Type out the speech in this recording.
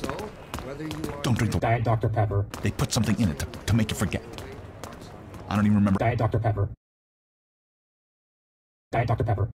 So, whether you Don't drink the Diet Dr. Pepper. They put something in it to, to make you forget. I don't even remember. Diet Dr. Pepper. Diet Dr. Pepper.